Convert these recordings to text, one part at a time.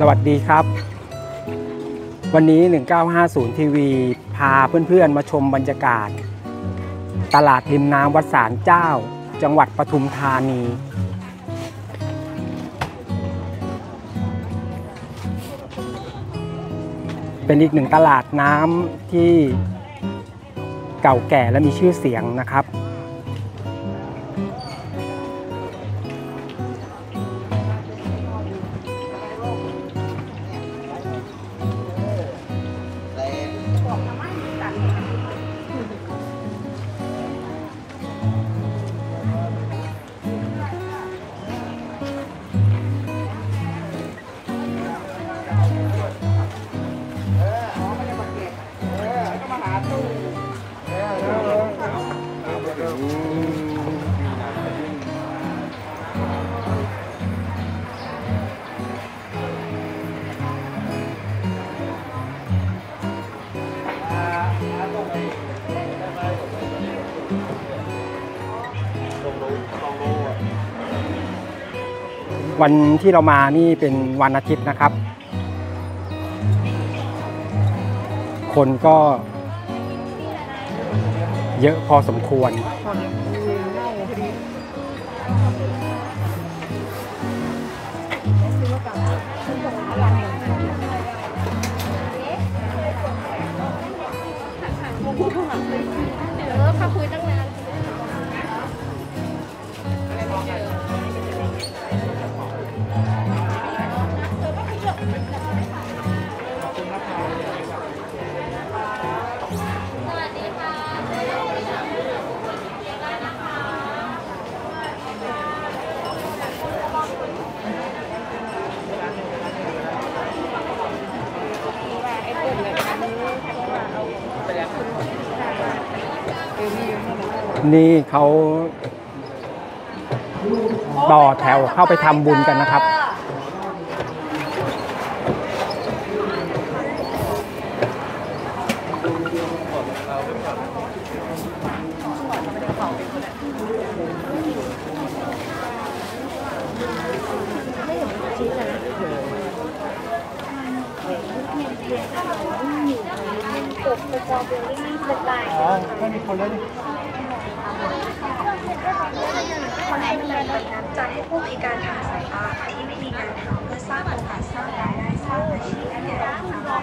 สวัสดีครับ วันนี้ 1950 ทีวีพาเพื่อนๆ มาชมบรรยากาศ ตลาดริมน้ำวัดสารเจ้า จังหวัดปทุมธานี เป็นอีกหนึ่งตลาดน้ำที่เก่าแก่และมีชื่อเสียงนะครับ วันที่เรามานี่เป็นวันอาทิตย์นะครับ คนก็เยอะพอสมควร นี่เขาต่อแถวเข้าไปทำบุญกันนะครับ อ๋อไม่มีคนเลยคนให้มีการเปิดน้ำใจให้ผู้พิการทางสายตาที่ไม่มีงานทำเพื่อสร้างโอกาสสร้างรายได้สร้างอาชีพและแก่สังคม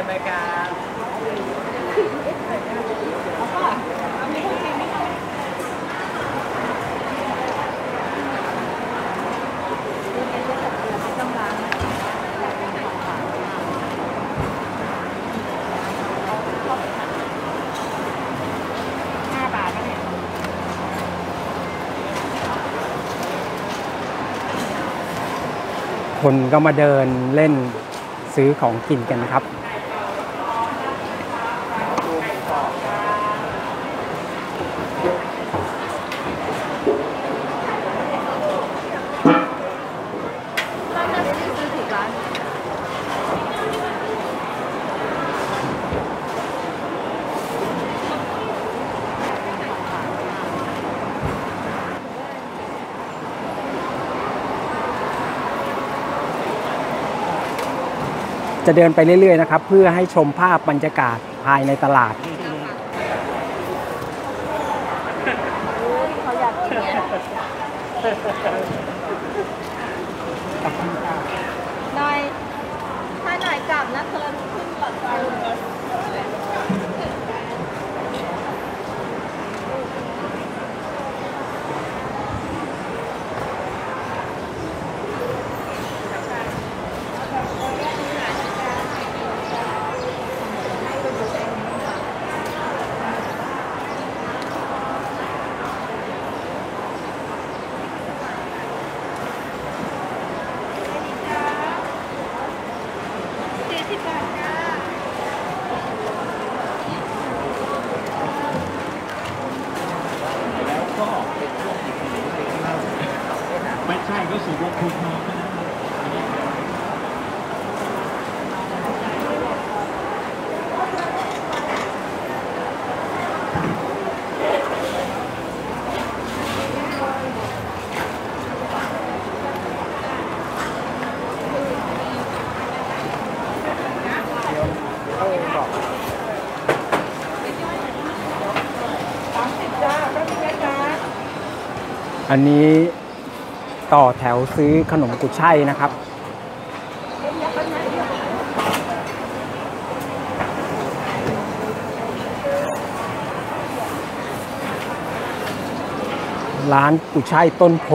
กนไหมครับห้าบาทเนี่ยคนก็มาเดินเล่นซื้อของกินกันครับ จะเดินไปเรื่อยๆนะครับ เพื่อให้ชมภาพบรรยากาศภายในตลาด หน่อยถ้าหน่อยกลับนะเธอขึ้นหลอดไฟ อันนี้ต่อแถวซื้อขนมกุช่ายนะครับ ร้านกุช่ายต้นโพ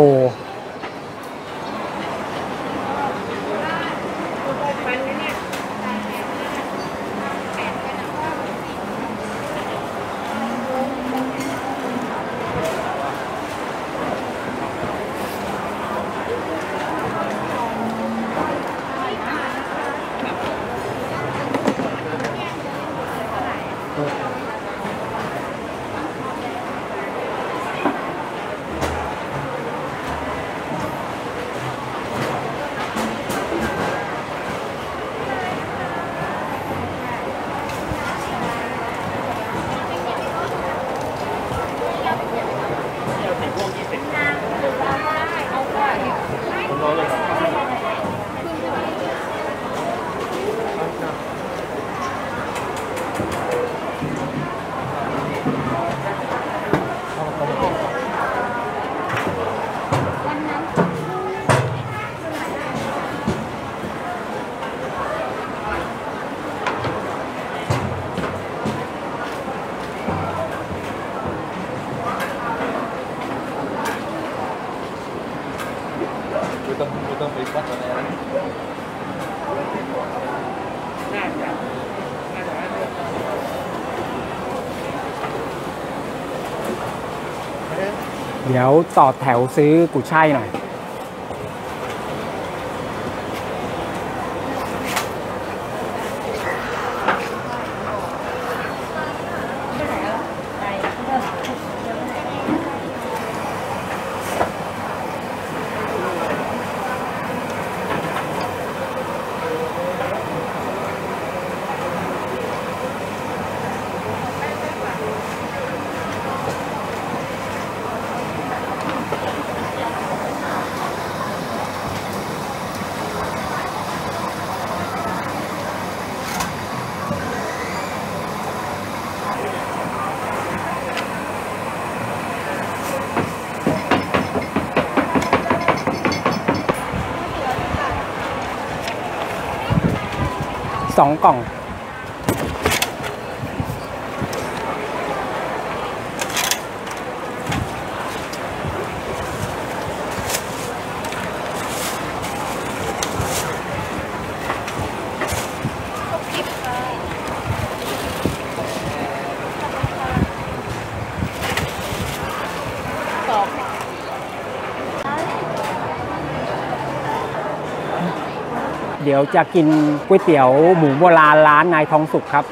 ต้องไม่ต้องไปวัดอะไรนะน่าจะน่าจะเดี๋ยวต่อแถวซื้อกุช่ายหน่อย สอ เดี๋ยวจะกินก๋วยเตี๋ยวหมูโบราณร้านนายทองสุขครับ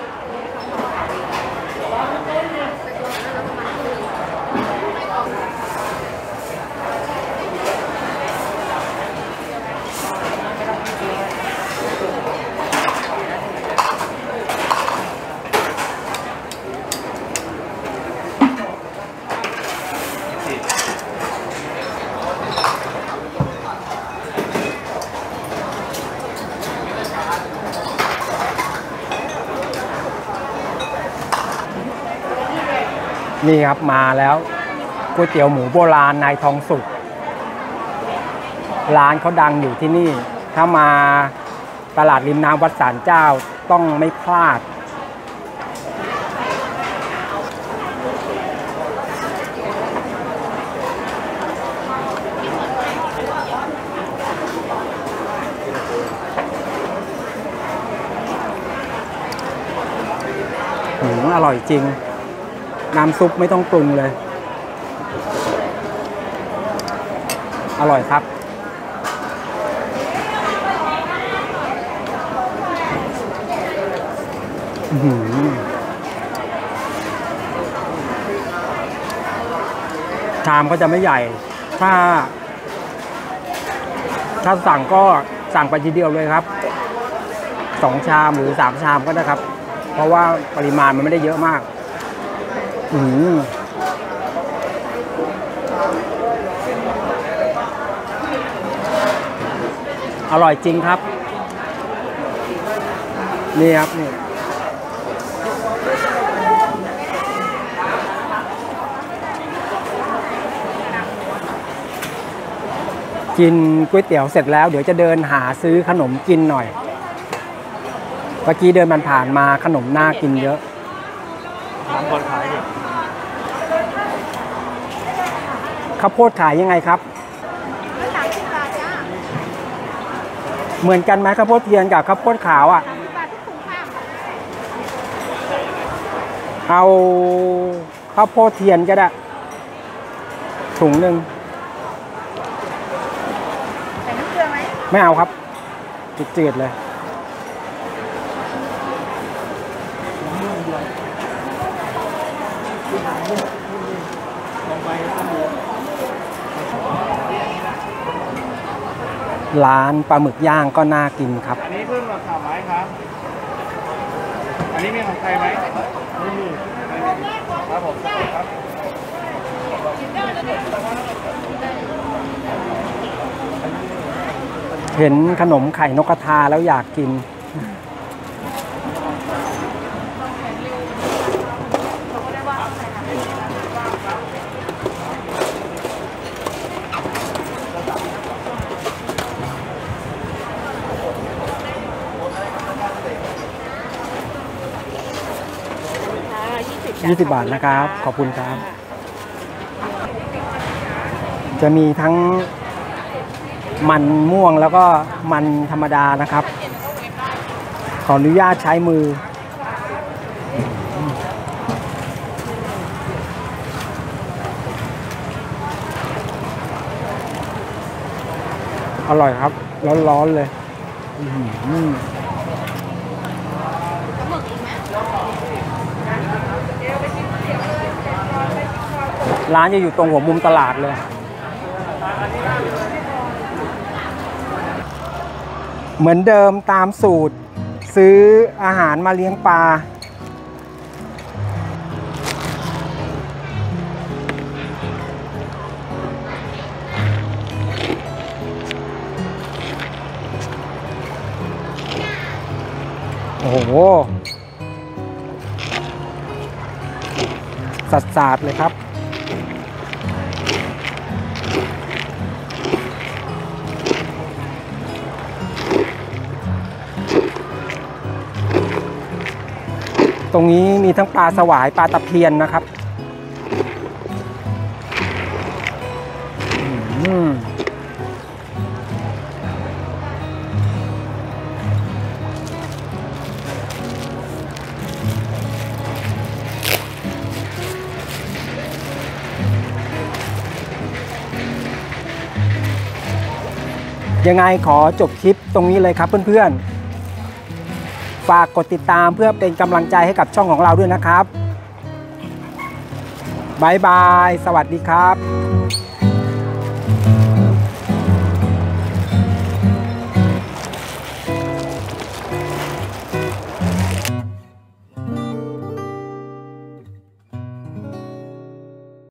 นี่ครับมาแล้วก๋วยเตี๋ยวหมูโบราณนายทองสุขร้านเขาดังอยู่ที่นี่ ถ้ามาตลาดริมน้ำวัดสารเจ้าต้องไม่พลาดหืมอร่อยจริง น้ำซุปไม่ต้องปรุงเลย อร่อยครับ ชามก็จะไม่ใหญ่ ถ้า ถ้าสั่งก็สั่งไปทีเดียวเลยครับสองชามหรือสามชามก็ได้ครับ เพราะว่าปริมาณมันไม่ได้เยอะมาก อืมอร่อยจริงครับ นี่ครับนี่กินก๋วยเตี๋ยวเสร็จแล้วเดี๋ยวจะเดินหาซื้อขนมกินหน่อย เมื่อกี้เดินมันผ่านมาขนมน่ากินเยอะน้ำคนขายดิ ข้าวโพดขายยังไงครับเหมือนกันไหมข้าวโพดเทียนกับข้าวโพดขาวอะเอาข้าวโพดเทียนก็ได้ถุงหนึ่งใส่น้ำเกลือไหมไม่เอาครับจืดๆเลย ร้านปลาหมึกย่างก็น่ากินครับ อันนี้เพิ่มราคาไว้ครับ อันนี้มีของใครไหมไม่มีครับผมครับเห็นขนมไข่นกกระทาแล้วอยากกิน 20บาทนะครับ ขอบคุณครับ จะมีทั้งมันม่วงแล้วก็มันธรรมดานะครับ ขออนุญาตใช้มือ อร่อยครับ ร้อนๆเลย อื้อ ร้านจะอยู่ตรงหัวมุมตลาดเลย เหมือนเดิมตามสูตร ซื้ออาหารมาเลี้ยงปลาโอ้โห สัดสาดเลยครับ ตรงนี้มีทั้งปลาสวายปลาตะเพียนนะครับยังไงขอจบคลิปตรงนี้เลยครับเพื่อนๆ ฝากกดติดตามเพื่อเป็นกำลังใจให้กับช่องของเราด้วยนะครับบายบาย สวัสดีครับ